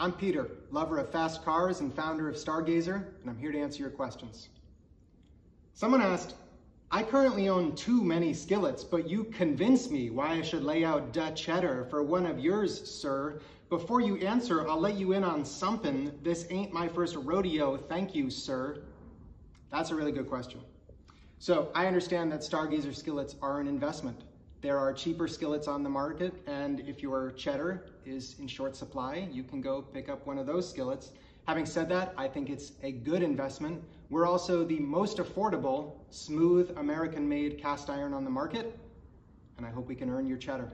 I'm Peter, lover of fast cars and founder of Stargazer, and I'm here to answer your questions. Someone asked, I currently own too many skillets, but you convince me why I should lay out da cheddar for one of yours, sir. Before you answer, I'll let you in on something. This ain't my first rodeo, thank you, sir. That's a really good question. So I understand that Stargazer skillets are an investment. There are cheaper skillets on the market, and if your cheddar is in short supply, you can go pick up one of those skillets. Having said that, I think it's a good investment. We're also the most affordable, smooth, American-made cast iron on the market, and I hope we can earn your cheddar.